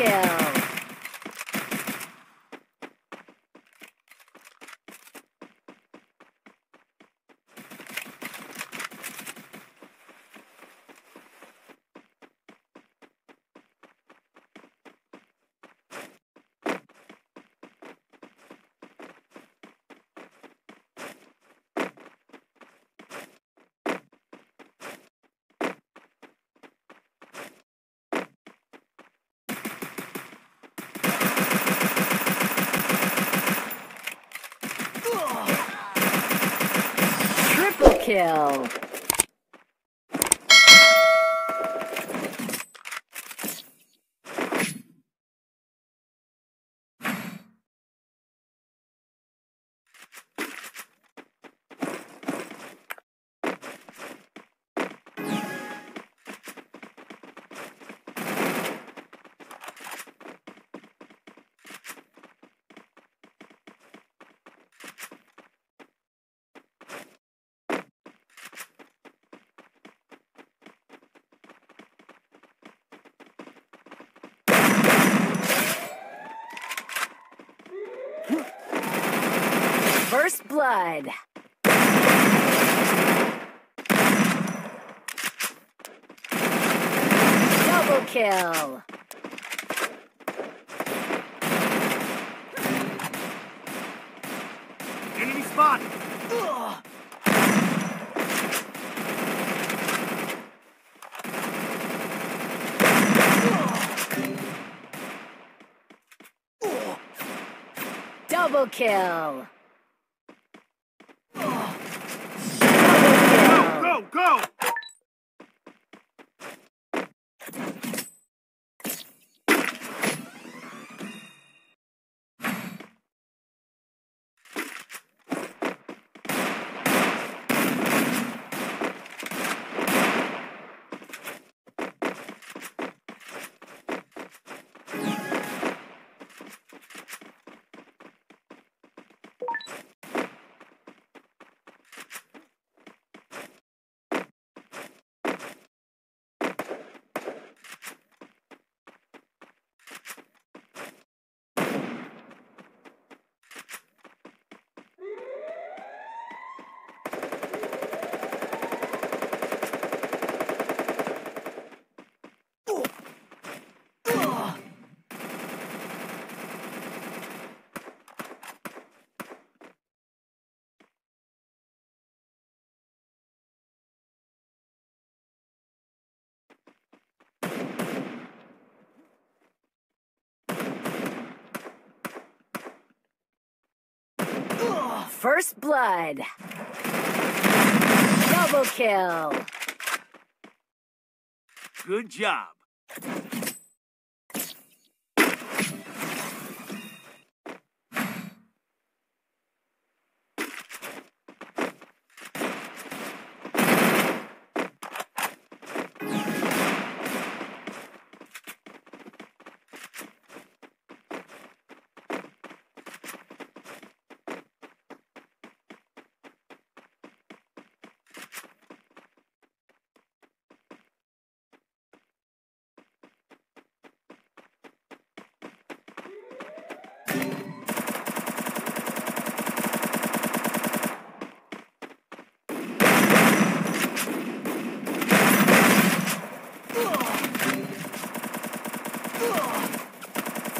Yeah. Kill. First blood. Double kill. Enemy spotted! Double kill. Double kill. Go, go! First blood. Double kill. Good job.